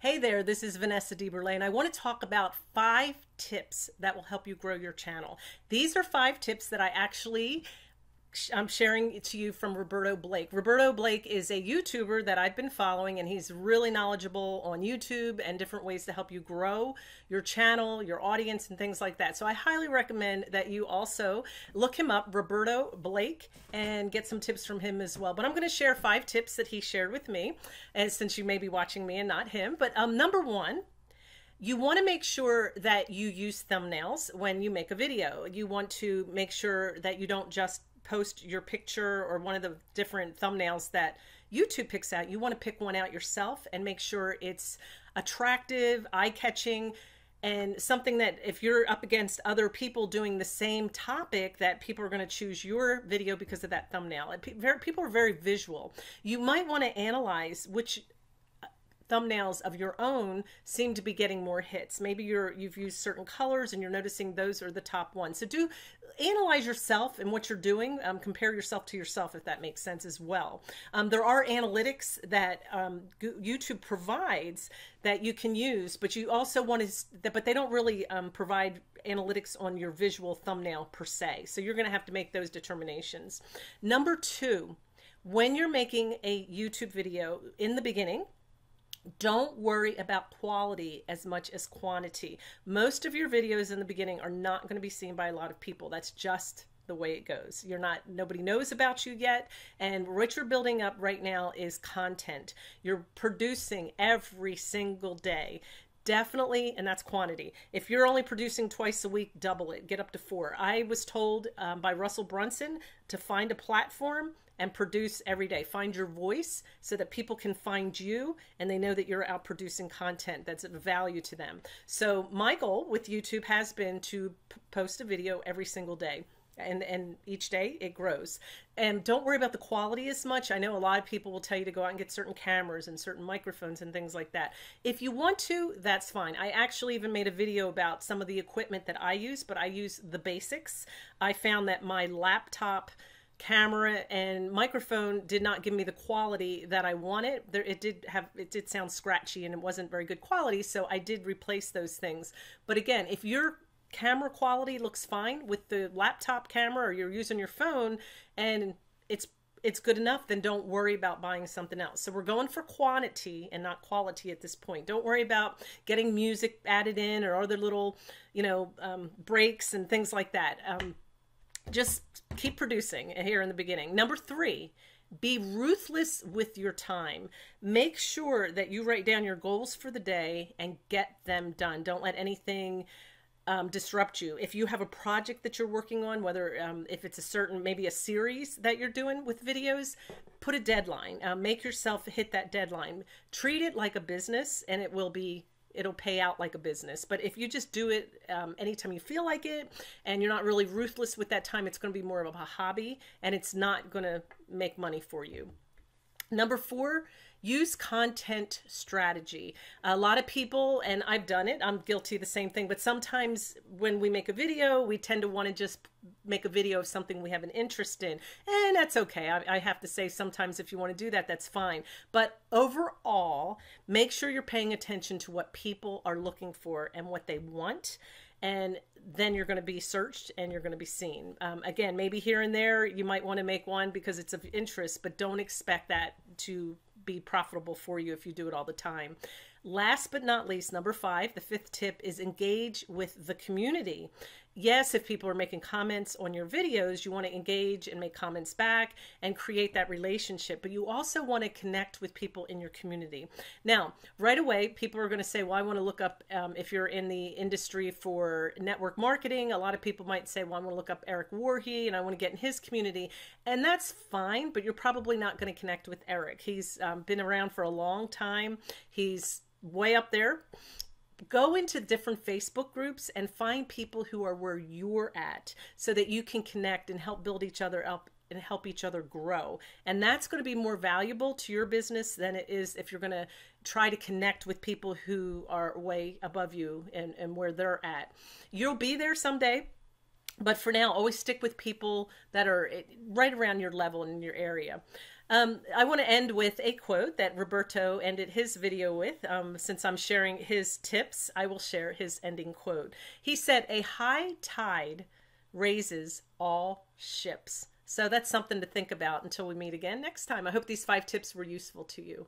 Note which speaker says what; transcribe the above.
Speaker 1: Hey there, this is Vanessa DeBurlet, and I want to talk about five tips that will help you grow your channel. These are five tips that I actually I'm sharing it to you from Roberto Blake. Roberto Blake is a YouTuber that I've been following, and he's really knowledgeable on YouTube and different ways to help you grow your channel, your audience, and things like that. So I highly recommend that you also look him up, Roberto Blake, and get some tips from him as well. But I'm going to share five tips that he shared with me, and since you may be watching me and not him. But um, number one, you want to make sure that you use thumbnails when you make a video. You want to make sure that you don't just post your picture or one of the different thumbnails that YouTube picks out, you want to pick one out yourself and make sure it's attractive, eye catching, and something that if you're up against other people doing the same topic that people are going to choose your video because of that thumbnail. People are very visual. You might want to analyze which thumbnails of your own seem to be getting more hits. Maybe you're you've used certain colors and you're noticing those are the top ones. So do analyze yourself and what you're doing. Um, compare yourself to yourself if that makes sense as well. Um, there are analytics that um, YouTube provides that you can use, but you also want to, but they don't really um, provide analytics on your visual thumbnail per se. So you're going to have to make those determinations. Number two, when you're making a YouTube video in the beginning, don't worry about quality as much as quantity. Most of your videos in the beginning are not going to be seen by a lot of people. That's just the way it goes. You're not, nobody knows about you yet. And what you're building up right now is content. You're producing every single day. Definitely, and that's quantity. If you're only producing twice a week, double it, get up to four. I was told um, by Russell Brunson to find a platform and produce every day. Find your voice so that people can find you and they know that you're out producing content that's of value to them. So, my goal with YouTube has been to post a video every single day. And, and each day it grows. And don't worry about the quality as much. I know a lot of people will tell you to go out and get certain cameras and certain microphones and things like that. If you want to, that's fine. I actually even made a video about some of the equipment that I use, but I use the basics. I found that my laptop camera and microphone did not give me the quality that I wanted. There, it did have, it did sound scratchy and it wasn't very good quality. So I did replace those things. But again, if your camera quality looks fine with the laptop camera or you're using your phone and it's it's good enough, then don't worry about buying something else. So we're going for quantity and not quality at this point. Don't worry about getting music added in or other little, you know, um, breaks and things like that. Um, just keep producing here in the beginning. Number three, be ruthless with your time. Make sure that you write down your goals for the day and get them done. Don't let anything um, disrupt you. If you have a project that you're working on, whether um, if it's a certain, maybe a series that you're doing with videos, put a deadline. Uh, make yourself hit that deadline. Treat it like a business and it will be it'll pay out like a business. But if you just do it um, anytime you feel like it and you're not really ruthless with that time, it's going to be more of a hobby and it's not going to make money for you. Number four, use content strategy. A lot of people, and I've done it, I'm guilty of the same thing, but sometimes when we make a video, we tend to want to just make a video of something we have an interest in. And that's okay. I, I have to say, sometimes if you want to do that, that's fine. But overall, make sure you're paying attention to what people are looking for and what they want and then you're going to be searched and you're going to be seen. Um, again, maybe here and there you might want to make one because it's of interest, but don't expect that to be profitable for you if you do it all the time. Last but not least, number five, the fifth tip is engage with the community yes, if people are making comments on your videos, you want to engage and make comments back and create that relationship, but you also want to connect with people in your community. Now, right away, people are going to say, well, I want to look up, um, if you're in the industry for network marketing, a lot of people might say, well, I want to look up Eric Worre and I want to get in his community. And that's fine, but you're probably not going to connect with Eric. He's um, been around for a long time. He's way up there go into different Facebook groups and find people who are where you're at so that you can connect and help build each other up and help each other grow. And that's going to be more valuable to your business than it is if you're going to try to connect with people who are way above you and, and where they're at. You'll be there someday. But for now, always stick with people that are eh, right around your level in your area. Um, I want to end with a quote that Roberto ended his video with. Um, since I'm sharing his tips, I will share his ending quote. He said, A high tide raises all ships. So that's something to think about until we meet again next time. I hope these five tips were useful to you.